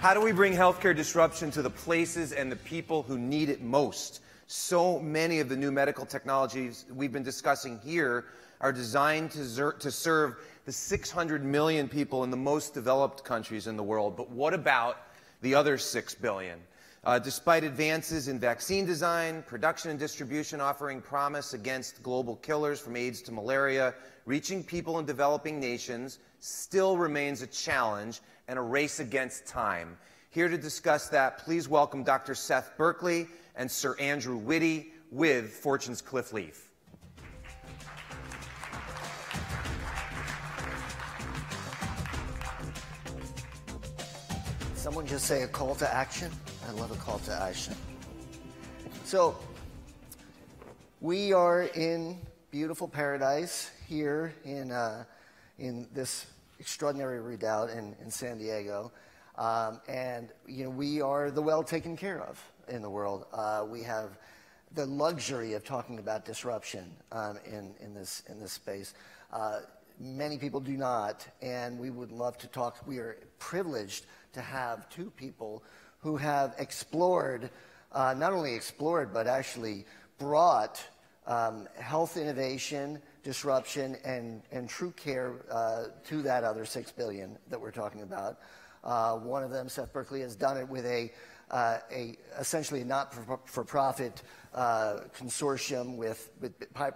How do we bring healthcare disruption to the places and the people who need it most? So many of the new medical technologies we've been discussing here are designed to, to serve the 600 million people in the most developed countries in the world. But what about the other 6 billion? Uh, despite advances in vaccine design, production and distribution offering promise against global killers from AIDS to malaria, reaching people in developing nations still remains a challenge and a race against time. Here to discuss that, please welcome Dr. Seth Berkley and Sir Andrew Witty with Fortune's Cliff Leaf. Someone just say a call to action? I love a call to action. So, we are in beautiful paradise here in, uh, in this extraordinary redoubt in, in San Diego. Um, and you know, we are the well taken care of in the world. Uh, we have the luxury of talking about disruption um, in, in, this, in this space. Uh, many people do not, and we would love to talk. We are privileged to have two people who have explored, uh, not only explored, but actually brought um, health innovation, disruption, and, and true care uh, to that other six billion that we're talking about. Uh, one of them, Seth Berkley, has done it with a, uh, a essentially not-for-profit uh, consortium with, with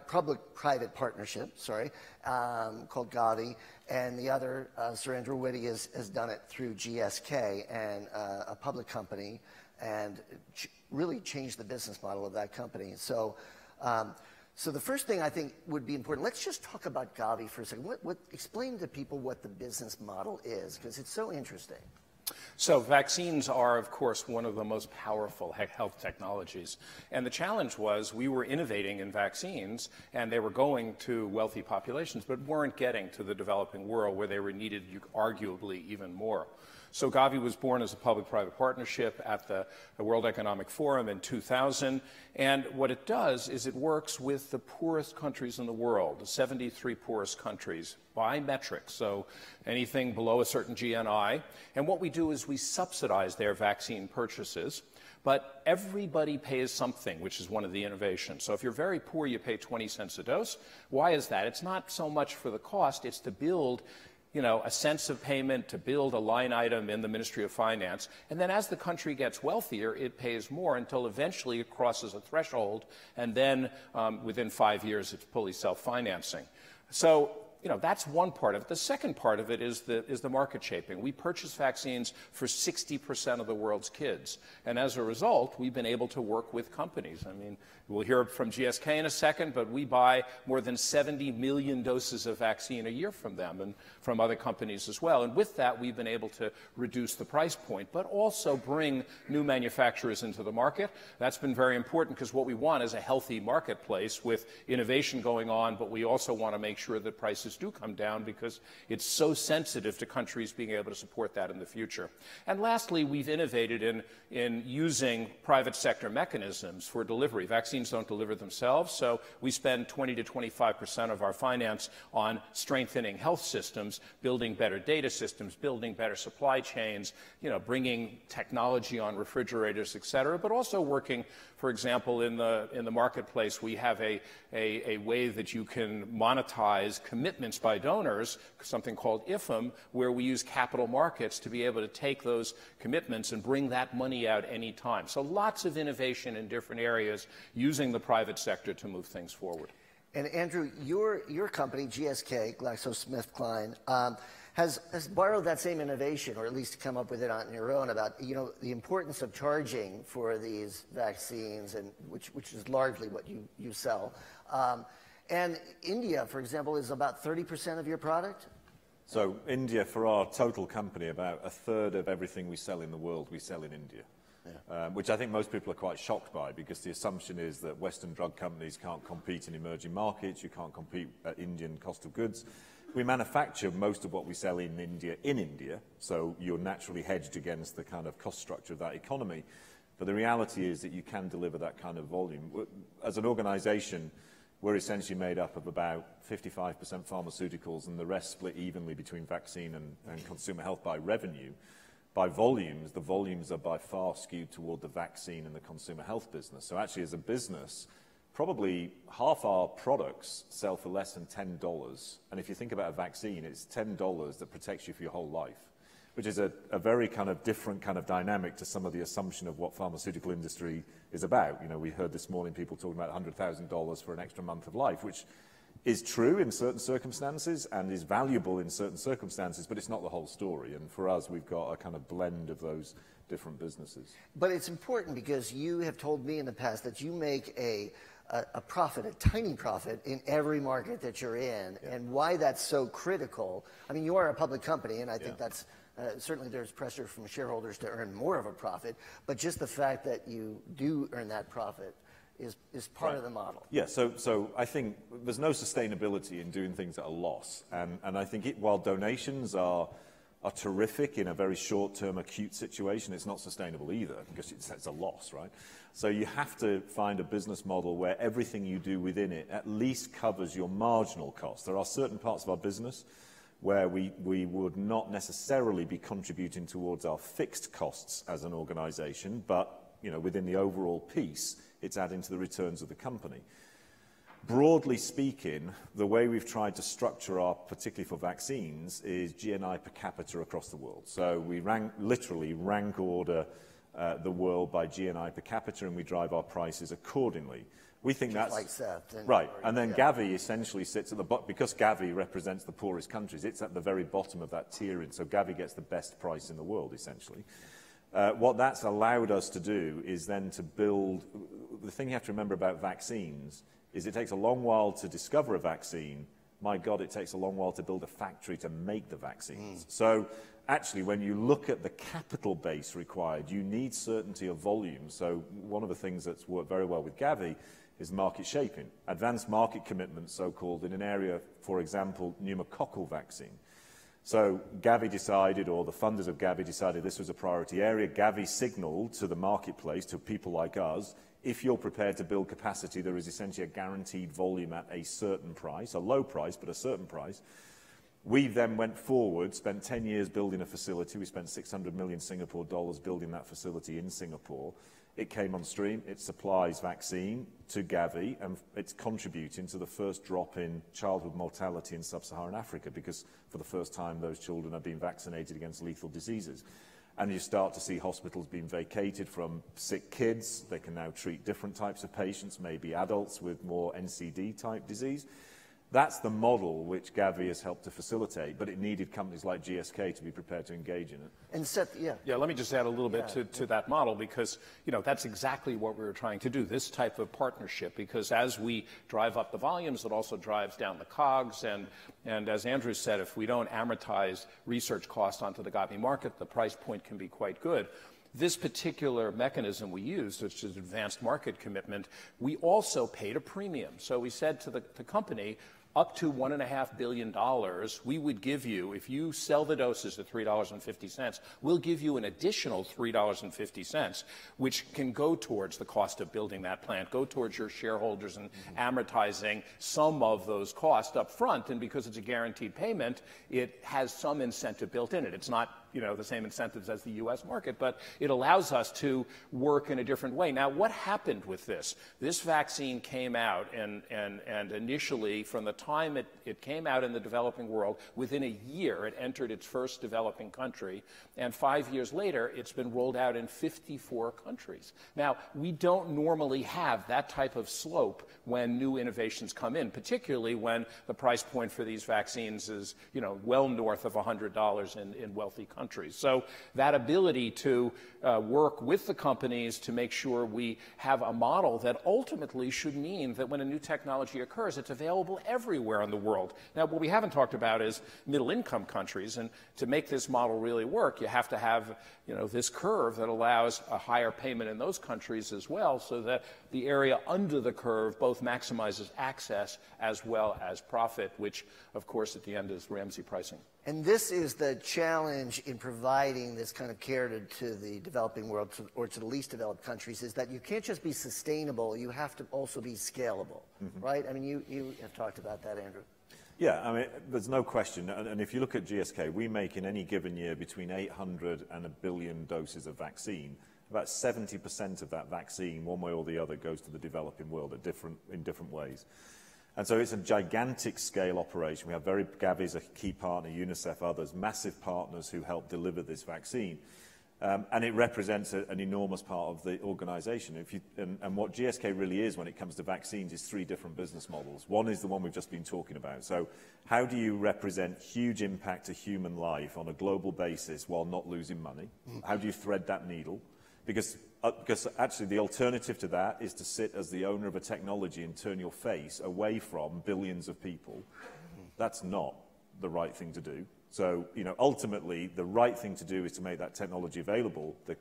public-private partnership, sorry, um, called Gavi, and the other, uh, Sir Andrew Witty, has, has done it through GSK and uh, a public company, and ch- really changed the business model of that company. So. Um, so the first thing I think would be important, let's just talk about Gavi for a second. What, what, explain to people what the business model is, because it's so interesting. So vaccines are, of course, one of the most powerful health technologies. And the challenge was we were innovating in vaccines, and they were going to wealthy populations, but weren't getting to the developing world where they were needed arguably even more. So Gavi was born as a public-private partnership at the, World Economic Forum in 2000. And what it does is it works with the poorest countries in the world, the 73 poorest countries, by metrics, so anything below a certain GNI. And what we do is we subsidize their vaccine purchases. But everybody pays something, which is one of the innovations. So if you're very poor, you pay 20 cents a dose. Why is that? It's not so much for the cost, it's to build you know, a sense of payment to build a line item in the Ministry of Finance. And then as the country gets wealthier, it pays more until eventually it crosses a threshold, and then um, within five years, it's fully self-financing. So you know, that's one part of it. The second part of it is the, is the market shaping. We purchase vaccines for 60% of the world's kids. And as a result, we've been able to work with companies. I mean, we'll hear from GSK in a second, but we buy more than 70 million doses of vaccine a year from them and from other companies as well. And with that, we've been able to reduce the price point, but also bring new manufacturers into the market. That's been very important because what we want is a healthy marketplace with innovation going on, but we also want to make sure that prices prices do come down because it's so sensitive to countries being able to support that in the future. And lastly, we've innovated in, in using private sector mechanisms for delivery. Vaccines don't deliver themselves, so we spend 20 to 25 percent of our finance on strengthening health systems, building better data systems, building better supply chains, you know, bringing technology on refrigerators, et cetera, but also working, for example, in the, in the marketplace, we have a, a, a way that you can monetize commitments commitments by donors, something called IFM, where we use capital markets to be able to take those commitments and bring that money out any time. So lots of innovation in different areas using the private sector to move things forward. And Andrew, your, your company, GSK, GlaxoSmithKline, um, has, has borrowed that same innovation, or at least come up with it on your own, about you know the importance of charging for these vaccines, and which, which is largely what you, you sell. Um, and India, for example, is about 30% of your product? So India, for our total company, about a third of everything we sell in the world, we sell in India. Yeah. Um, which I think most people are quite shocked by because the assumption is that Western drug companies can't compete in emerging markets, you can't compete at Indian cost of goods. We manufacture most of what we sell in India in India, so you're naturally hedged against the kind of cost structure of that economy. But the reality is that you can deliver that kind of volume. As an organization, we're essentially made up of about 55% pharmaceuticals and the rest split evenly between vaccine and, and consumer health by revenue. By volumes, the volumes are by far skewed toward the vaccine and the consumer health business. So actually, as a business, probably half our products sell for less than $10. And if you think about a vaccine, it's $10 that protects you for your whole life, which is a, a very kind of different kind of dynamic to some of the assumption of what pharmaceutical industry is about. You know, we heard this morning people talking about $100,000 for an extra month of life, which is true in certain circumstances and is valuable in certain circumstances, but it's not the whole story. And for us, we've got a kind of blend of those different businesses. But it's important because you have told me in the past that you make a a, a, profit, a tiny profit in every market that you're in, yeah. and why that's so critical. I mean, you are a public company, and I think yeah. that's uh, certainly there's pressure from shareholders to earn more of a profit, but just the fact that you do earn that profit is, is part right. of the model. Yeah, so, so I think there's no sustainability in doing things at a loss. And, and I think it, while donations are are terrific in a very short-term acute situation, it's not sustainable either because it's, it's, a loss, right? So you have to find a business model where everything you do within it at least covers your marginal costs. There are certain parts of our business where we, we would not necessarily be contributing towards our fixed costs as an organization, but you know, within the overall piece, it's adding to the returns of the company broadly speaking, the way we've tried to structure our, particularly for vaccines, is GNI per capita across the world. So we rank, literally rank order uh, the world by GNI per capita, and we drive our prices accordingly. We think Just that's like Seth and right. And then yeah. Gavi essentially sits at the bottom because Gavi represents the poorest countries. It's at the very bottom of that tier, and so Gavi gets the best price in the world essentially. Uh, what that's allowed us to do is then to build. The thing you have to remember about vaccines is it takes a long while to discover a vaccine. My God, it takes a long while to build a factory to make the vaccines. Mm. So actually, when you look at the capital base required, you need certainty of volume. So one of the things that's worked very well with Gavi is market shaping, advanced market commitments, so-called, in an area, for example, pneumococcal vaccine. So Gavi decided, or the funders of Gavi decided this was a priority area. Gavi signaled to the marketplace, to people like us, if you're prepared to build capacity, there is essentially a guaranteed volume at a certain price, a low price, but a certain price. We then went forward, spent 10 years building a facility. We spent 600 million Singapore dollars building that facility in Singapore. It came on stream. It supplies vaccine to Gavi, and it's contributing to the first drop in childhood mortality in sub-Saharan Africa because for the first time those children are being vaccinated against lethal diseases and you start to see hospitals being vacated from sick kids. They can now treat different types of patients, maybe adults with more NCD type disease. That's the model which Gavi has helped to facilitate, but it needed companies like GSK to be prepared to engage in it. And Seth, yeah. Yeah, let me just add a little bit yeah. to, to that model because, you know, that's exactly what we were trying to do, this type of partnership, because as we drive up the volumes, it also drives down the COGS. And, and as Andrew said, if we don't amortize research costs onto the Gavi market, the price point can be quite good. This particular mechanism we used, which is advanced market commitment, we also paid a premium. So we said to the, the company, up to $1.5 billion, we would give you, if you sell the doses at $3.50, we'll give you an additional $3.50, which can go towards the cost of building that plant, go towards your shareholders and amortizing some of those costs up front. And because it's a guaranteed payment, it has some incentive built in it. It's not you know, the same incentives as the U.S. market, but it allows us to work in a different way. Now, what happened with this? This vaccine came out, and, and, and initially, from the time it, it came out in the developing world, within a year, it entered its first developing country, and five years later, it's been rolled out in 54 countries. Now, we don't normally have that type of slope when new innovations come in, particularly when the price point for these vaccines is, you know, well north of $100 in, in wealthy countries countries. So that ability to uh, work with the companies to make sure we have a model that ultimately should mean that when a new technology occurs, it's available everywhere in the world. Now, what we haven't talked about is middle income countries, and to make this model really work, you have to have you know, this curve that allows a higher payment in those countries as well, so that the area under the curve both maximizes access as well as profit, which, of course, at the end is Ramsey pricing. And this is the challenge in providing this kind of care to, to the developing world to, or to the least developed countries is that you can't just be sustainable, you have to also be scalable, mm-hmm. right? I mean, you, you have talked about that, Andrew. Yeah, I mean, there's no question. And, and if you look at GSK, we make in any given year between 800 and a billion doses of vaccine. About 70% of that vaccine, one way or the other, goes to the developing world at different, in different ways. And so it's a gigantic scale operation. We have very, Gavi's a key partner, UNICEF, others, massive partners who help deliver this vaccine. Um, and it represents a, an enormous part of the organization. If you, and, and what GSK really is when it comes to vaccines is three different business models. One is the one we've just been talking about. So how do you represent huge impact to human life on a global basis while not losing money? Mm. How do you thread that needle? Because, uh, because actually the alternative to that is to sit as the owner of a technology and turn your face away from billions of people. That's not the right thing to do. So, you know, ultimately, the right thing to do is to make that technology available. The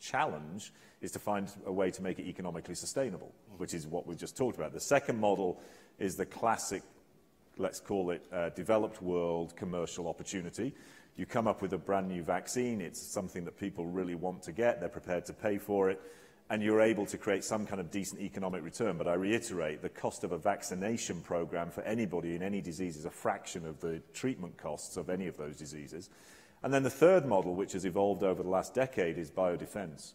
challenge is to find a way to make it economically sustainable, which is what we've just talked about. The second model is the classic, let's call it, uh, developed world commercial opportunity, you come up with a brand new vaccine, it's something that people really want to get, they're prepared to pay for it, and you're able to create some kind of decent economic return. But I reiterate, the cost of a vaccination program for anybody in any disease is a fraction of the treatment costs of any of those diseases. And then the third model, which has evolved over the last decade, is biodefense.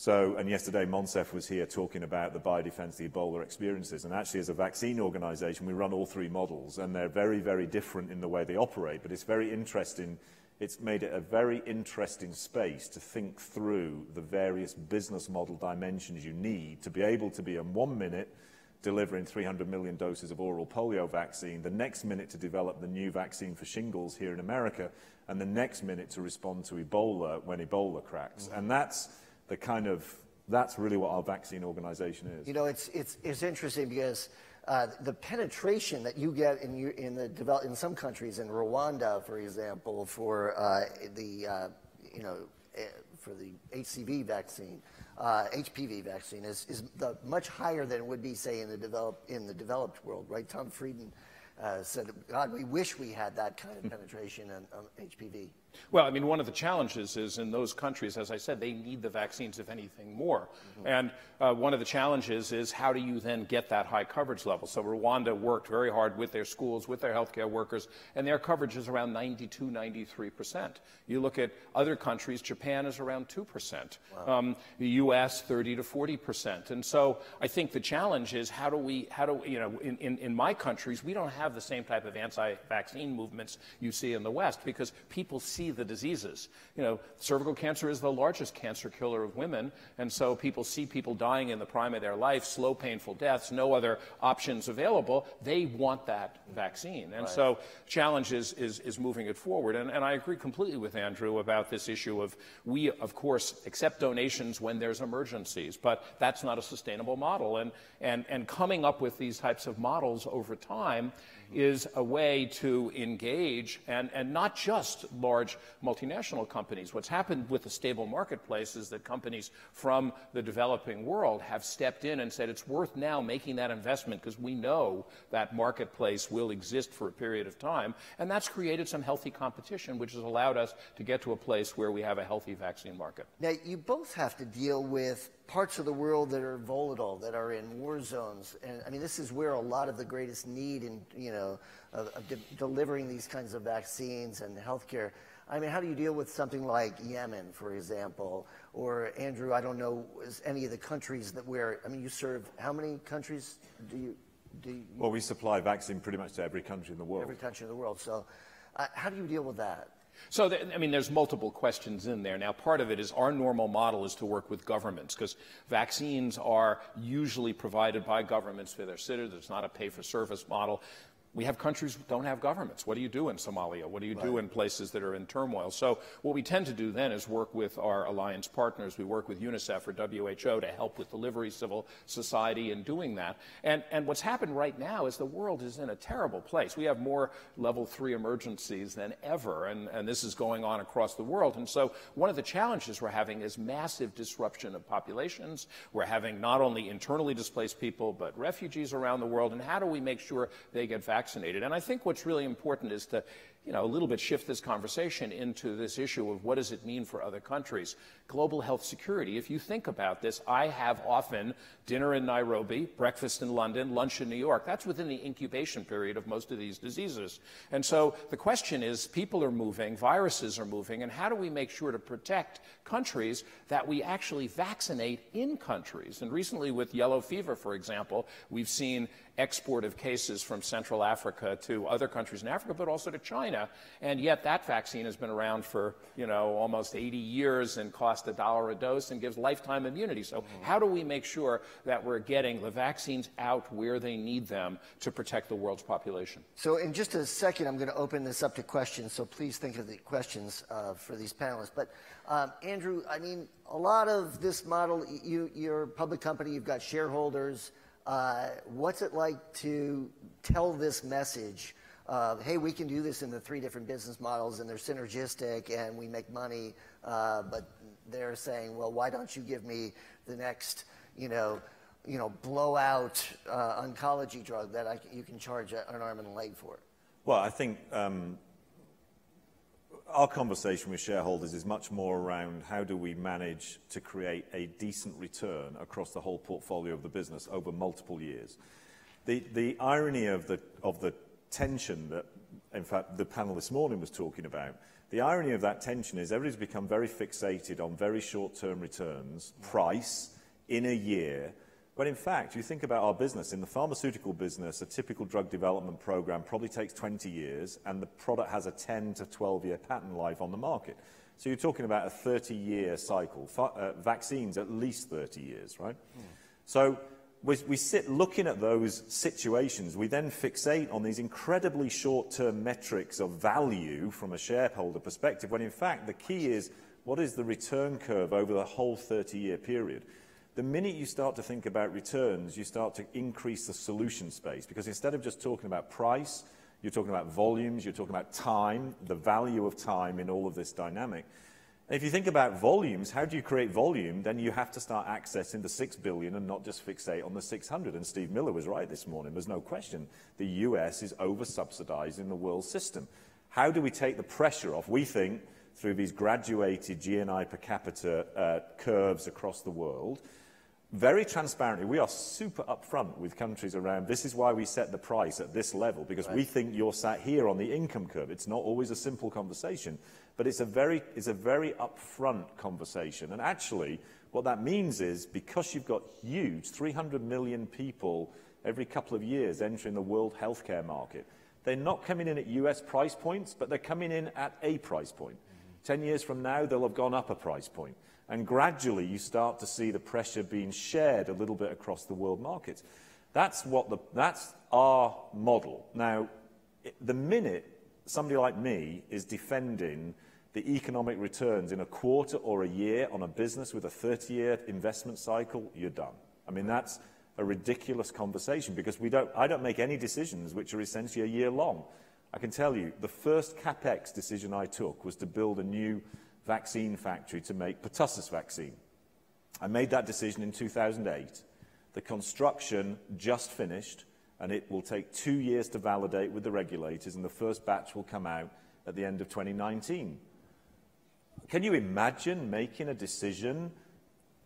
So, and yesterday Moncef was here talking about the biodefense, the Ebola experiences. And actually, as a vaccine organization, we run all three models, and they're very, very different in the way they operate. But it's very interesting. It's made it a very interesting space to think through the various business model dimensions you need to be able to be in one minute delivering 300 million doses of oral polio vaccine, the next minute to develop the new vaccine for shingles here in America, and the next minute to respond to Ebola when Ebola cracks. Mm-hmm. And that's the kind of that's really what our vaccine organization is. You know, it's it's it's interesting because uh, the penetration that you get in you, in the develop in some countries in Rwanda, for example, for uh, the uh, you know eh, for the HCV vaccine, HPV uh, vaccine is is the, much higher than it would be say in the develop in the developed world, right? Tom Frieden uh, said, "God, we wish we had that kind of penetration on, on HPV." Well, I mean, one of the challenges is in those countries, as I said, they need the vaccines, if anything, more. Mm-hmm. And uh, one of the challenges is how do you then get that high coverage level? So Rwanda worked very hard with their schools, with their healthcare workers, and their coverage is around 92, 93 percent. You look at other countries, Japan is around 2 percent. Wow. Um, the U.S., 30 to 40 percent. And so I think the challenge is how do we, how do you know, in, in, in my countries, we don't have the same type of anti-vaccine movements you see in the West because people see see the diseases. You know, cervical cancer is the largest cancer killer of women, and so people see people dying in the prime of their life, slow, painful deaths, no other options available. They want that vaccine. And right. so challenge is, is, is moving it forward. And, and I agree completely with Andrew about this issue of we, of course, accept donations when there's emergencies, but that's not a sustainable model. And, and, and coming up with these types of models over time is a way to engage and, and not just large multinational companies. What's happened with the stable marketplace is that companies from the developing world have stepped in and said it's worth now making that investment because we know that marketplace will exist for a period of time. And that's created some healthy competition, which has allowed us to get to a place where we have a healthy vaccine market. Now, you both have to deal with parts of the world that are volatile, that are in war zones. And I mean, this is where a lot of the greatest need in, you know, of, of de- delivering these kinds of vaccines and healthcare. I mean, how do you deal with something like Yemen, for example? Or, Andrew, I don't know, is any of the countries that where, I mean, you serve, how many countries do you, do you Well, we supply vaccine pretty much to every country in the world. Every country in the world. So, uh, how do you deal with that? So, I mean, there's multiple questions in there. Now, part of it is our normal model is to work with governments because vaccines are usually provided by governments for their citizens. It's not a pay for service model we have countries that don't have governments. What do you do in Somalia? What do you right. do in places that are in turmoil? So what we tend to do then is work with our alliance partners. We work with UNICEF or WHO to help with delivery, civil society in doing that. And, and what's happened right now is the world is in a terrible place. We have more level three emergencies than ever, and, and this is going on across the world. And so one of the challenges we're having is massive disruption of populations. We're having not only internally displaced people, but refugees around the world. And how do we make sure they get vaccinated? Vaccinated. And I think what's really important is to you know, a little bit shift this conversation into this issue of what does it mean for other countries. Global health security. If you think about this, I have often dinner in Nairobi, breakfast in London, lunch in New York. That's within the incubation period of most of these diseases. And so the question is people are moving, viruses are moving, and how do we make sure to protect countries that we actually vaccinate in countries? And recently with yellow fever, for example, we've seen export of cases from Central Africa to other countries in Africa, but also to China. And yet that vaccine has been around for, you know, almost 80 years and cost a dollar a dose and gives lifetime immunity. So mm-hmm. how do we make sure that we're getting the vaccines out where they need them to protect the world's population? So in just a second, I'm going to open this up to questions. So please think of the questions uh, for these panelists. But um, Andrew, I mean, a lot of this model, you, you're a public company, you've got shareholders. Uh, what's it like to tell this message of, hey, we can do this in the three different business models and they're synergistic and we make money, uh, but they're saying, well, why don't you give me the next, you know, you know, blowout uh, oncology drug that I, you can charge an arm and a leg for? Well, I think um, our conversation with shareholders is much more around how do we manage to create a decent return across the whole portfolio of the business over multiple years. The, the irony of the, of the tension that, in fact, the panel this morning was talking about, the irony of that tension is everybody's become very fixated on very short-term returns, price, in a year, But in fact, you think about our business. In the pharmaceutical business, a typical drug development program probably takes 20 years, and the product has a 10 to 12 year patent life on the market. So you're talking about a 30 year cycle. Fa- uh, vaccines, at least 30 years, right? Mm. So we, we sit looking at those situations. We then fixate on these incredibly short term metrics of value from a shareholder perspective, when in fact the key is what is the return curve over the whole 30 year period? The minute you start to think about returns, you start to increase the solution space because instead of just talking about price, you're talking about volumes, you're talking about time, the value of time in all of this dynamic. And if you think about volumes, how do you create volume? Then you have to start accessing the 6 billion and not just fixate on the 600. And Steve Miller was right this morning. There's no question. The US is over subsidizing the world system. How do we take the pressure off? We think through these graduated GNI per capita uh, curves across the world very transparently, we are super upfront with countries around this is why we set the price at this level, because right. we think you're sat here on the income curve. It's not always a simple conversation, but it's a very, it's a very upfront conversation. And actually, what that means is because you've got huge 300 million people every couple of years entering the world healthcare market, they're not coming in at US price points, but they're coming in at a price point. Mm-hmm. 10 years from now, they'll have gone up a price point. And gradually, you start to see the pressure being shared a little bit across the world markets. That's, what the, that's our model. Now, the minute somebody like me is defending the economic returns in a quarter or a year on a business with a 30-year investment cycle, you're done. I mean, that's a ridiculous conversation because we don't, I don't make any decisions which are essentially a year long. I can tell you, the first CapEx decision I took was to build a new vaccine factory to make pertussis vaccine. I made that decision in 2008. The construction just finished, and it will take two years to validate with the regulators, and the first batch will come out at the end of 2019. Can you imagine making a decision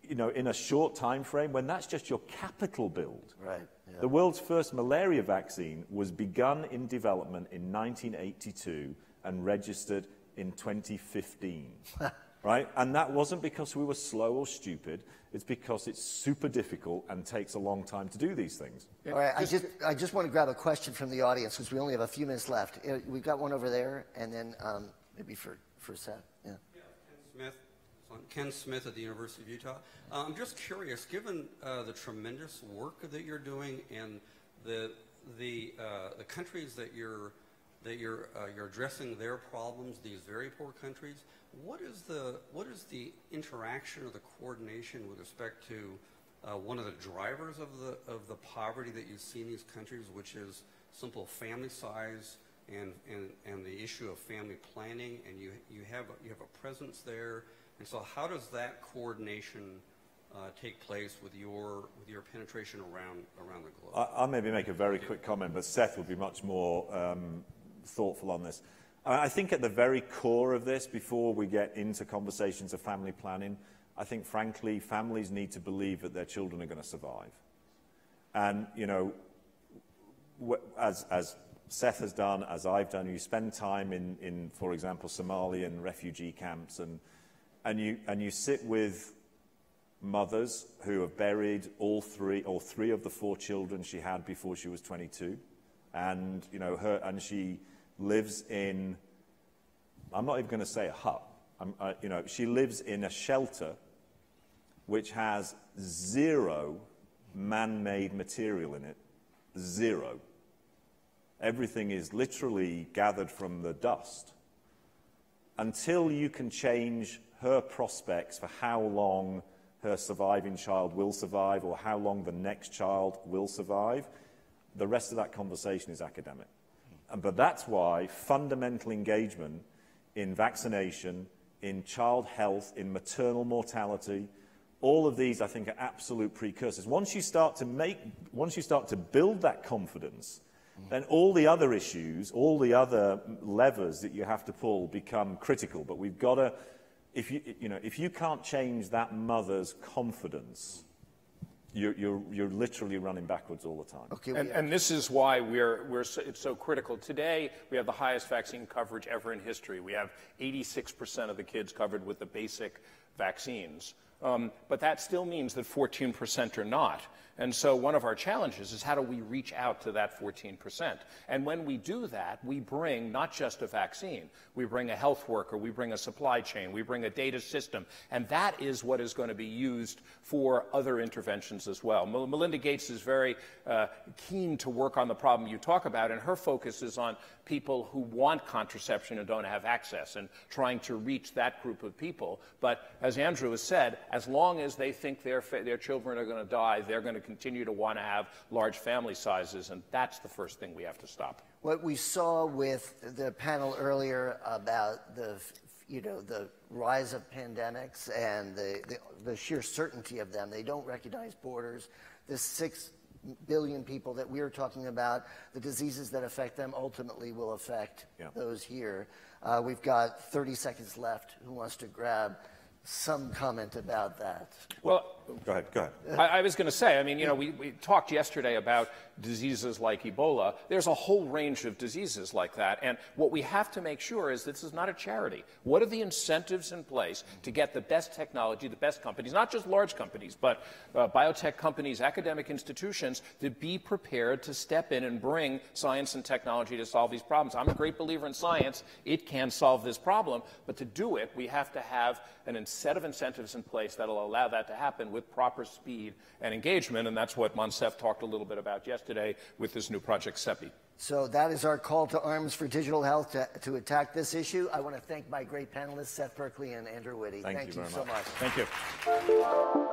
you know, in a short time frame when that's just your capital build? Right. Yeah. The world's first malaria vaccine was begun in development in 1982 and registered in 2015. right? And that wasn't because we were slow or stupid. It's because it's super difficult and takes a long time to do these things. All right, I just, I just want to grab a question from the audience because we only have a few minutes left. We've got one over there, and then um, maybe for, for Seth. Smith. Ken Smith at the University of Utah. Uh, I'm just curious, given uh, the tremendous work that you're doing and the, the, uh, the countries that you're that you're, uh, you're addressing their problems, these very poor countries. What is the, what is the interaction or the coordination with respect to uh, one of the drivers of the, of the poverty that you see in these countries, which is simple family size and, and, and the issue of family planning, and you, you, have, you have a presence there. And so how does that coordination uh, take place with your, with your penetration around, around the globe? I, will maybe make a very quick comment, but Seth will be much more um, thoughtful on this. I think at the very core of this, before we get into conversations of family planning, I think, frankly, families need to believe that their children are going to survive. And, you know, as, as Seth has done, as I've done, you spend time in, in for example, Somalian refugee camps, and, and, you, and you sit with mothers who have buried all three, or three of the four children she had before she was 22. And, you know, her, and she lives in, I'm not even going to say a hut. Uh, you know, she lives in a shelter which has zero man-made material in it. Zero. Everything is literally gathered from the dust. Until you can change her prospects for how long her surviving child will survive or how long the next child will survive, the rest of that conversation is academic. But that's why fundamental engagement in vaccination, in child health, in maternal mortality, all of these, I think, are absolute precursors. Once you start to make, once you start to build that confidence, then all the other issues, all the other levers that you have to pull become critical. But we've got to, if you, you know, if you can't change that mother's confidence, you're, you're, you're literally running backwards all the time. Okay, and, and, this is why we're, we're so, it's so critical. Today, we have the highest vaccine coverage ever in history. We have 86% of the kids covered with the basic vaccines. Um, but that still means that 14% are not. And so one of our challenges is how do we reach out to that 14%? And when we do that, we bring not just a vaccine, we bring a health worker, we bring a supply chain, we bring a data system, and that is what is going to be used for other interventions as well. Melinda Gates is very uh, keen to work on the problem you talk about, and her focus is on people who want contraception and don't have access and trying to reach that group of people. But as Andrew has said, as long as they think their, their children are going to die, they're going to continue to want to have large family sizes, and that's the first thing we have to stop. What we saw with the panel earlier about the you know, the rise of pandemics and the, the, the, sheer certainty of them. They don't recognize borders. The six billion people that we are talking about, the diseases that affect them ultimately will affect yeah. those here. Uh, we've got 30 seconds left. Who wants to grab some comment about that? Well, go ahead. Go ahead. I, I was going to say. I mean, you know, we, we talked yesterday about diseases like Ebola. There's a whole range of diseases like that, and what we have to make sure is this is not a charity. What are the incentives in place to get the best technology, the best companies, not just large companies, but uh, biotech companies, academic institutions, to be prepared to step in and bring science and technology to solve these problems? I'm a great believer in science. It can solve this problem, but to do it, we have to have an set of incentives in place that will allow that to happen with proper speed and engagement, and that's what Moncef talked a little bit about yesterday with this new project CEPI. So that is our call to arms for digital health to, to attack this issue. I want to thank my great panelists, Seth Berkley and Andrew Witty. Thank, thank you, you so much. much. Thank you.